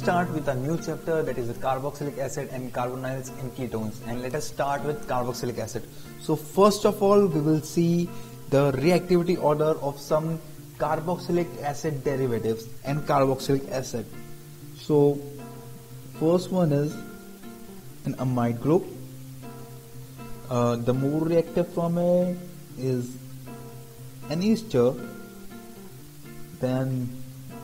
start with a new chapter that is carboxylic acid and carbonyls and ketones and let us start with carboxylic acid. So first of all we will see the reactivity order of some carboxylic acid derivatives and carboxylic acid. So first one is an amide group. Uh, the more reactive from it is an ester then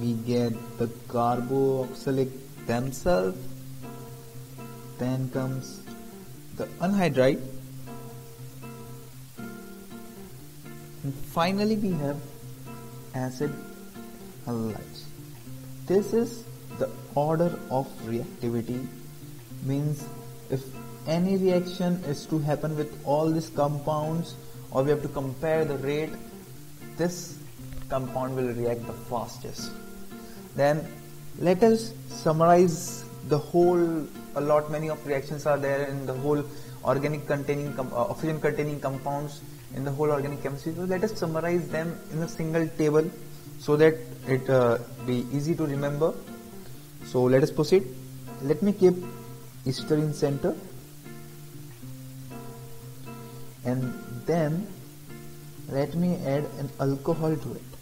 we get the carboxylic themselves. Then comes the anhydride. And finally we have acid halides this is the order of reactivity. Means if any reaction is to happen with all these compounds or we have to compare the rate this compound will react the fastest then let us summarize the whole a lot many of reactions are there in the whole organic containing uh, oxygen containing compounds in the whole organic chemistry. So let us summarize them in a single table so that it uh, be easy to remember. So let us proceed. Let me keep ester in center. And then let me add an alcohol to it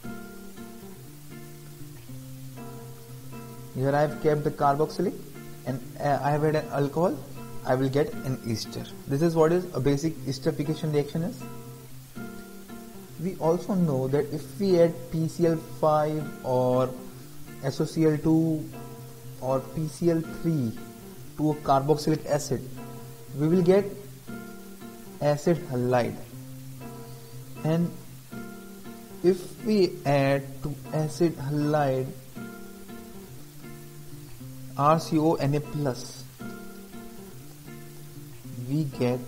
Here I have kept the carboxylic and uh, I have had an alcohol. I will get an ester. This is what is a basic esterification reaction is. We also know that if we add PCl5 or SOCl2 or PCl3 to a carboxylic acid, we will get acid halide. And if we add to acid halide RCONA plus. We get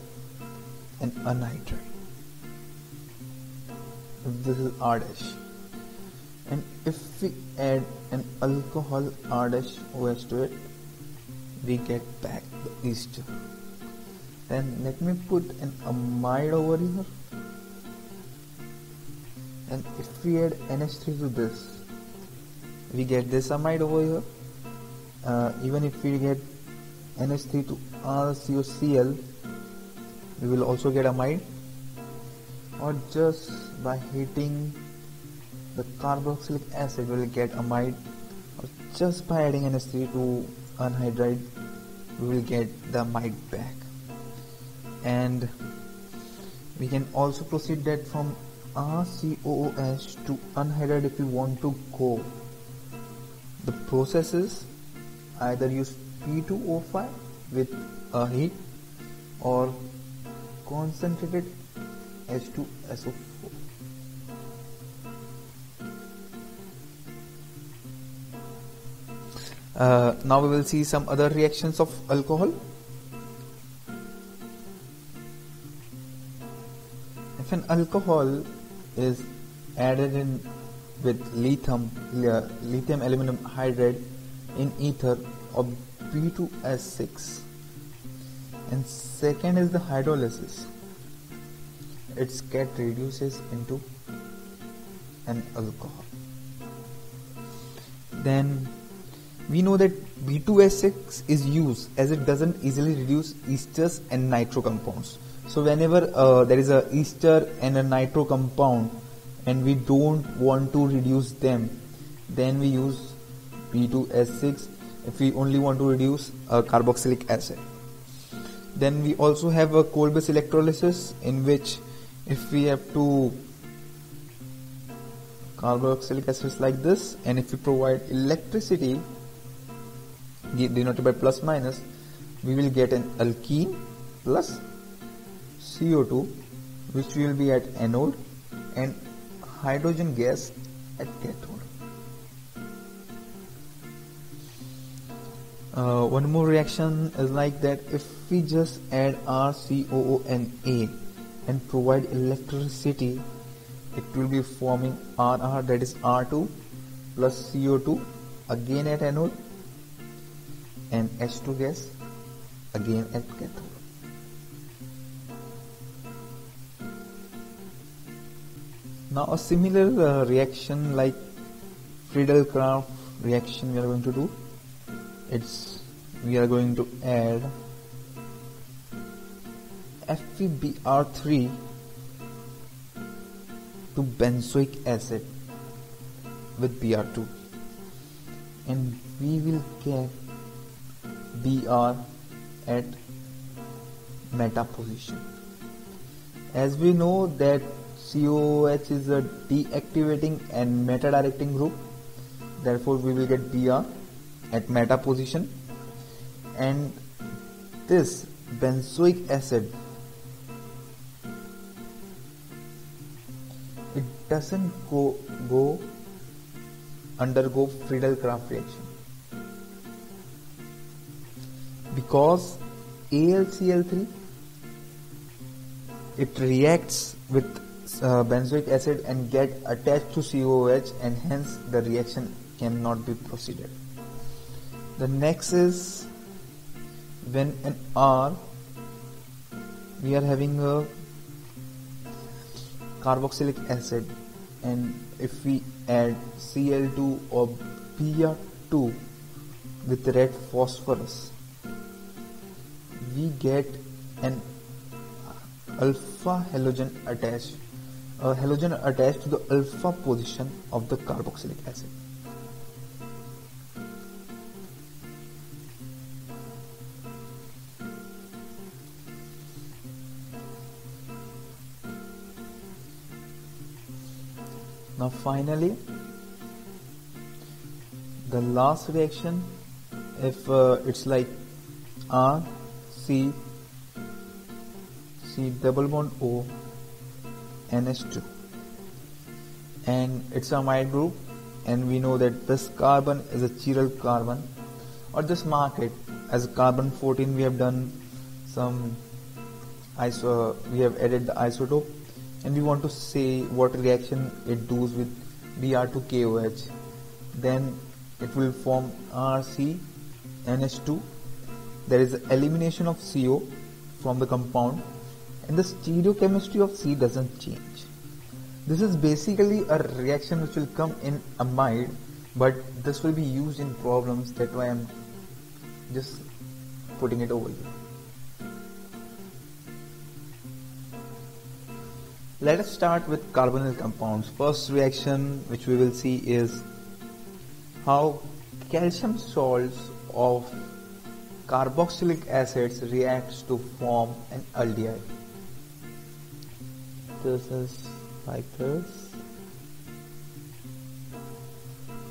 an anhydride. This is R dash. And if we add an alcohol R dash OH to it we get back the ester then let me put an amide over here. And if we add NH3 to this we get this amide over here uh, even if we get NH3 to RCOCl we will also get amide or just by heating the carboxylic acid we will get amide or just by adding NH3 to anhydride we will get the amide back. And we can also proceed that from RCOOH to anhydride if we want to go. The processes either use P2O5 with a heat or concentrated H2SO4. Uh, now we will see some other reactions of alcohol. If an alcohol is added in with lithium, lithium aluminum hydride in ether of B2S6 and second is the hydrolysis. Its get reduces into an alcohol. Then we know that B2S6 is used as it doesn't easily reduce esters and nitro compounds. So whenever uh, there is a ester and a nitro compound and we don't want to reduce them then we use P2S6 if we only want to reduce a carboxylic acid. Then we also have a Kolbe's electrolysis in which if we have to carboxylic acids like this and if we provide electricity denoted by plus minus we will get an alkene plus CO2 which will be at anode and hydrogen gas at cathode. Uh, one more reaction is like that if we just add RCOONA and provide electricity it will be forming RR that is R2 plus CO2 again at anode and H2 gas again at cathode. Now a similar uh, reaction like Friedel-Crafts reaction we are going to do it's we are going to add FeBr3 to benzoic acid with Br2 and we will get Br at meta position. As we know that COOH is a deactivating and meta directing group therefore we will get Br at meta position and this benzoic acid it doesn't go go undergo Friedel-Crafts reaction because AlCl3 it reacts with uh, benzoic acid and get attached to COOH and hence the reaction cannot be proceeded. The next is when an R we are having a carboxylic acid and if we add Cl2 or Br2 with red phosphorus we get an alpha halogen attached a halogen attached to the alpha position of the carboxylic acid. Now finally the last reaction if uh, it's like R C C double bond O NH2 and it's a amide group and we know that this carbon is a chiral carbon or just mark it as carbon 14 we have done some iso we have added the isotope and we want to say what reaction it does with Br2KOH then it will form RC NH2 there is elimination of CO from the compound and the stereochemistry of C doesn't change. This is basically a reaction which will come in amide but this will be used in problems that why I'm just putting it over here. Let us start with carbonyl compounds. First reaction which we will see is how calcium salts of carboxylic acids reacts to form an aldehyde. This is like this.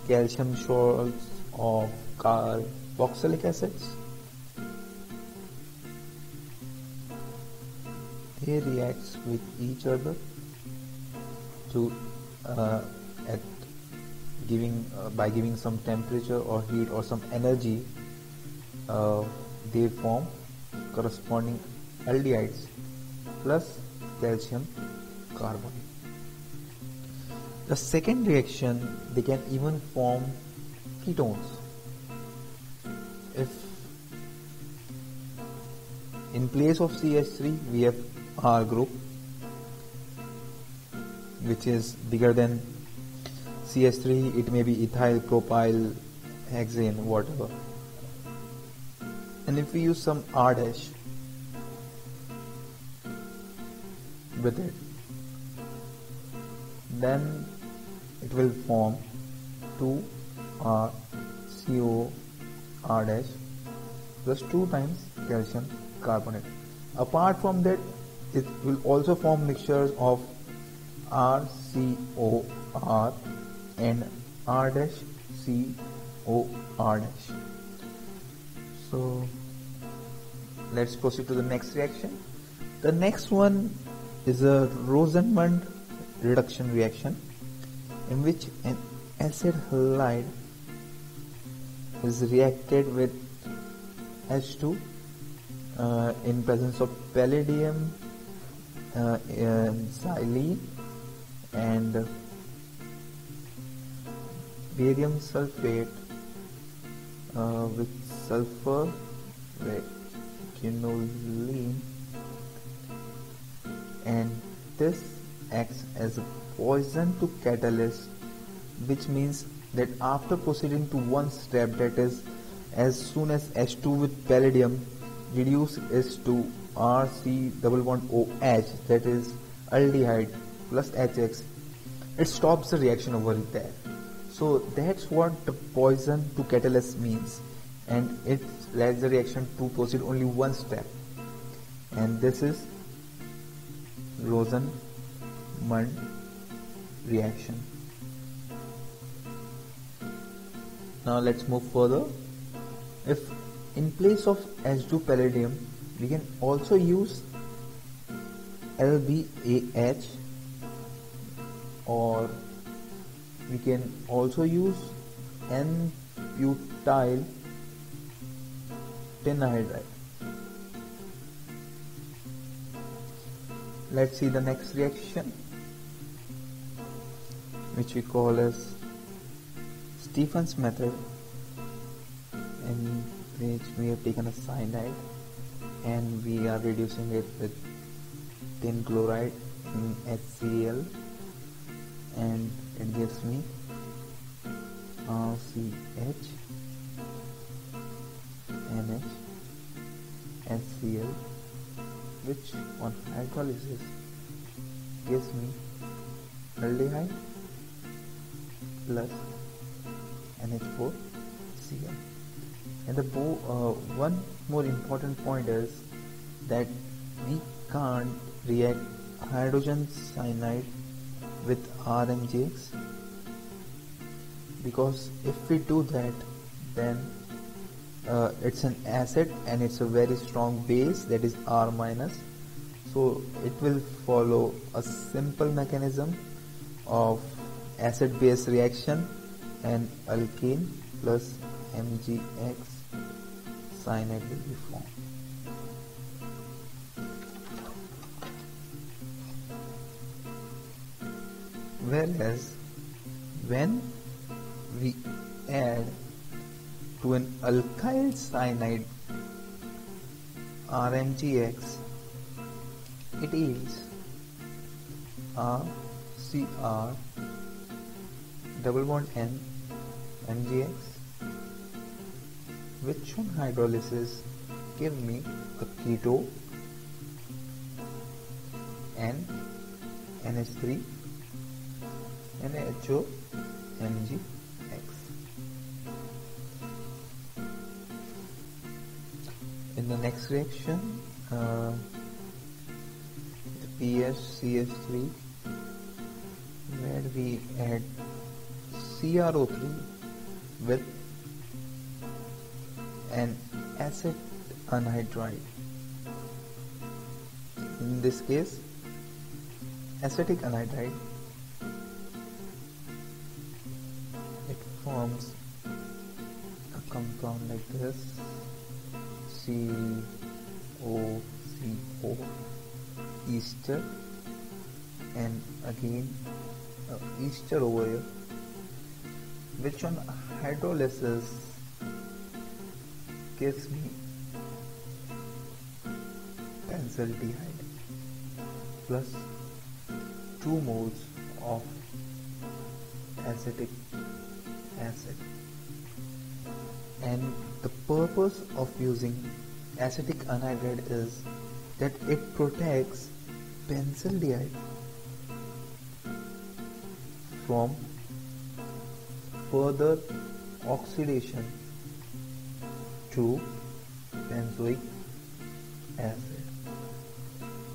Calcium salts of carboxylic acids they react with each other to uh, at giving uh, by giving some temperature or heat or some energy uh, they form corresponding aldehydes plus calcium carbon. The second reaction, they can even form ketones. If in place of CH3 we have R group which is bigger than CH3 it may be ethyl, propyl, hexane whatever and if we use some R dash with it then it will form 2 R CO R dash plus 2 times calcium carbonate. Apart from that, it will also form mixtures of RCOR and R dash COR dash. So let's proceed to the next reaction. The next one is a Rosenmund reduction reaction in which an acid halide is reacted with H2 uh, in presence of palladium, uh, xylene and barium sulfate uh, with sulfur quinoline and this acts as a poison to catalyst which means that after proceeding to one step that is as soon as H2 with palladium reduce reduces to RC double bond OH that is aldehyde plus HX it stops the reaction over there. So that's what the poison to catalyst means. And it lets the reaction to proceed only one step. And this is Rosenmund reaction. Now let's move further. If in place of H2 palladium we can also use LBAH or we can also use N-butyl tinhydride. Let's see the next reaction which we call as Stephen's method in which we have taken a cyanide and we are reducing it with tin chloride in HCl and it gives me uh, RCH NH HCl which on hydrolysis gives me aldehyde plus NH4Cl and the uh, one more important point is that we can't react hydrogen cyanide with RMGX because if we do that then uh, it's an acid and it's a very strong base that is R minus. So it will follow a simple mechanism of acid base reaction and alkene plus MgX cyanide will be formed. Whereas when we add to an alkyl cyanide RMGX, it is RCR double bond N MgX which on hydrolysis give me a keto and NH3 NaHO MgX. In the next reaction, uh, the PSCS3 where we add CrO3 with an acid anhydride. In this case, acetic anhydride it forms a compound like this COCO ester and again uh, ester over here which on hydrolysis gives me benzaldehyde plus 2 moles of acetic acid. And the purpose of using acetic anhydride is that it protects benzaldehyde from further oxidation to benzoic acid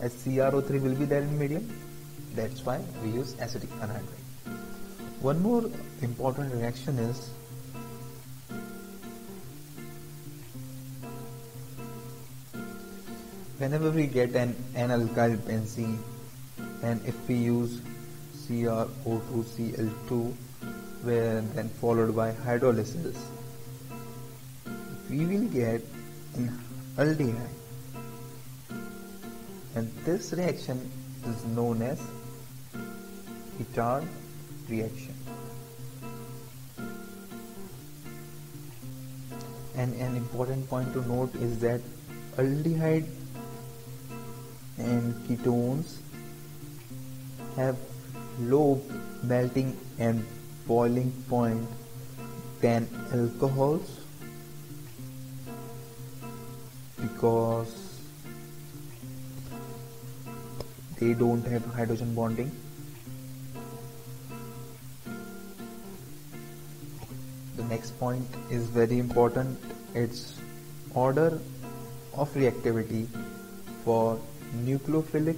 as CrO3 will be there in medium that's why we use acetic anhydride. One more important reaction is whenever we get an N-alkyl benzene and if we use CrO2Cl2 where then followed by hydrolysis we will get an aldehyde and this reaction is known as Etard reaction. And an important point to note is that aldehyde and ketones have low melting and boiling point than alcohols because they don't have hydrogen bonding. The next point is very important. It's order of reactivity for nucleophilic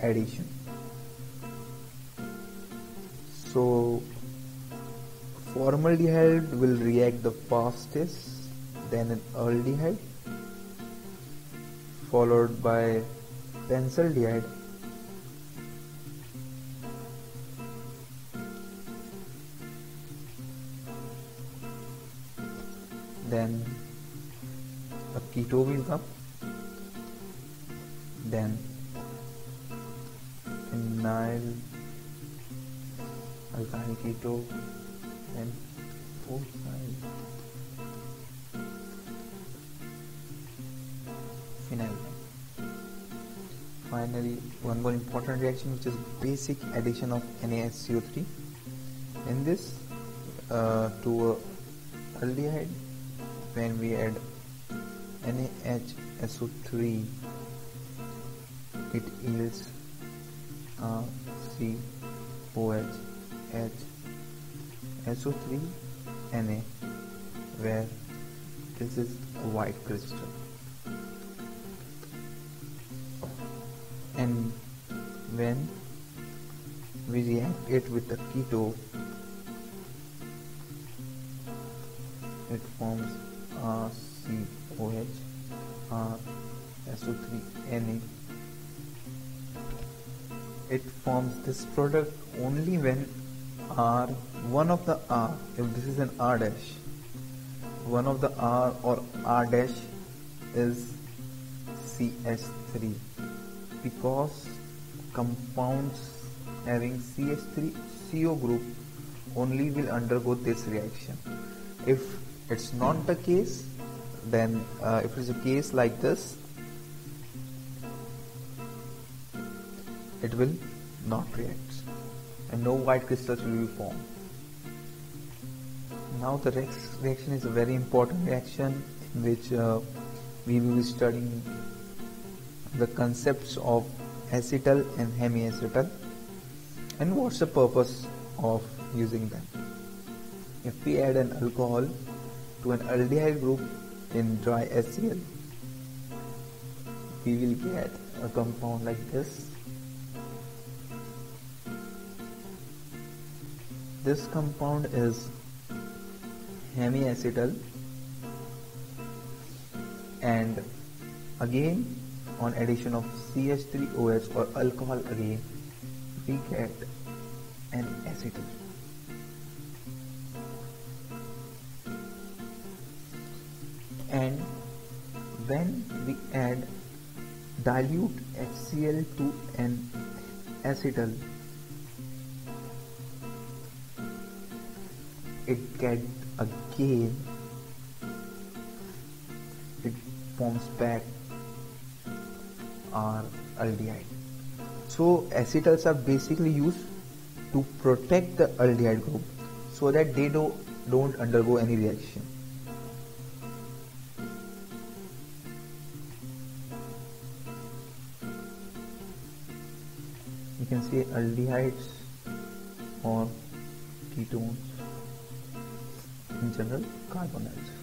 addition so formaldehyde will react the fastest then an aldehyde followed by benzaldehyde then a keto will come. Then phenyl alkyl keto then phosphyl phenyl finally one more important reaction which is basic addition of NaSCO3 in this uh, to aldehyde when we add NaHSO3 it yields uh, COH H SO3 Na where this is a white crystal. And when we react it with the keto it forms RCOH R SO3 Na it forms this product only when R one of the R if this is an R dash one of the R or R dash is CH3 because compounds having CH3 CO group only will undergo this reaction. If it's not the case, then uh, if it's a case like this, it will not react and no white crystals will be formed. Now the next reaction is a very important reaction in which uh, we will be studying the concepts of acetal and hemiacetal and what's the purpose of using them. If we add an alcohol to an aldehyde group in dry HCl, we will get a compound like this. This compound is hemiacetal and again on addition of CH3OH or alcohol again we get an acetal. And when we add dilute HCl to an acetal it get again it forms back are aldehyde. So acetals are basically used to protect the aldehyde group so that they do, don't undergo any reaction. You can see aldehydes or ketones 인생을 가이버나이즈